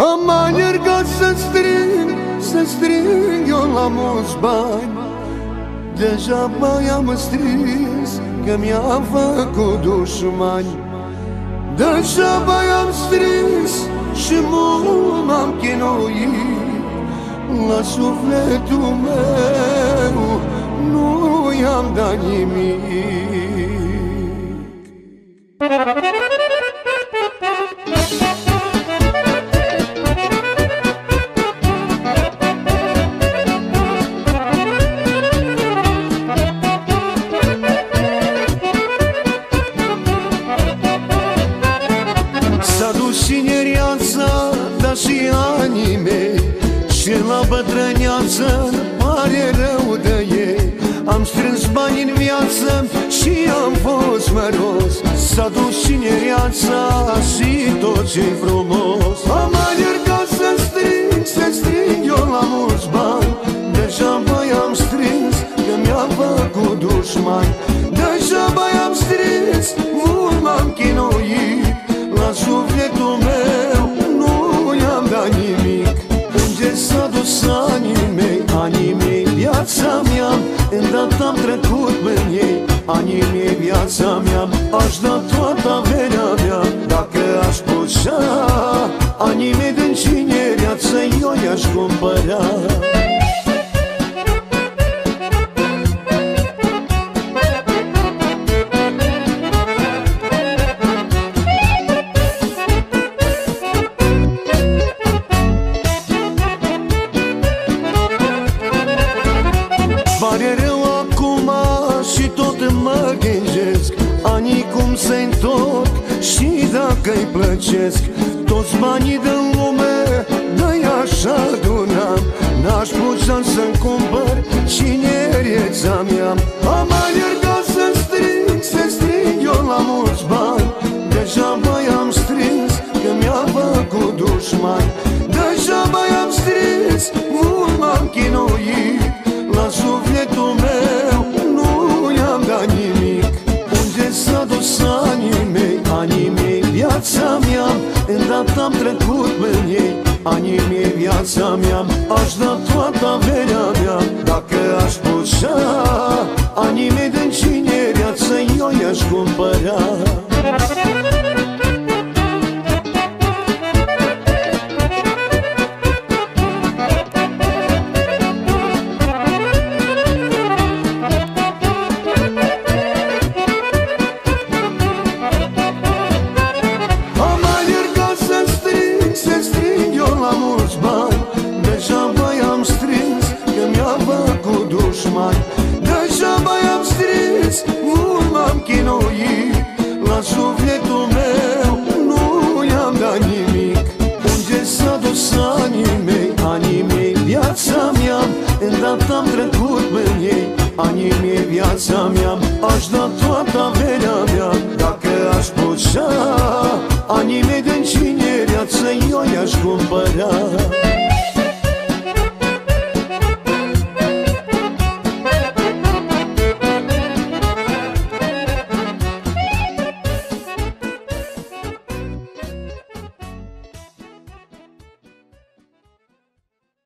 Am alergat să strâng, să strâng eu la mulți bani. Deja mai am strâns, că mi-am făcut dușmani. Deja mai am strâns și mult m-am chinuit. La sufletul meu nu i-am dat nimic S-a dus cineriața, dar și anii mei Și la bătrâneață pare rău de ei Am strâns bani în viață și am fost măros. S-a dus cineriața și tot ce frumos. Am alergat să strâng, să strâng eu la mulți bani. Deja mai am strâns, că mi-am făcut dușmani viața mea. Îndată am trecut pe ei, anii mei, viața mea. Aș da toată averea mea, dacă aș putea. Anii mei din cinereață, eu i-aș cumpăra și dacă îi plăcesc Toți banii din lume de așa adunam N-aș putea să-mi cumpăr cinereța mea. Am alergat să strâng, să strâng eu la mulți bani. Deja mai am strâns că mi-a făcut dușmani Deja mai am strâns, mult m-am chinuit am trecut pe ei, anii mei, viața mea. Aș da toată averea mea, dacă aș putea. Anii mei din cinereață, eu i-aș cumpăra dușmani. Deja mai am strâns, mult m-am chinuit. La sufletul meu nu i-am dat nimic. Unde s-a dus anii mei, anii mei, viața mea. Îndată am trecut pe ei, anii mei, viața mea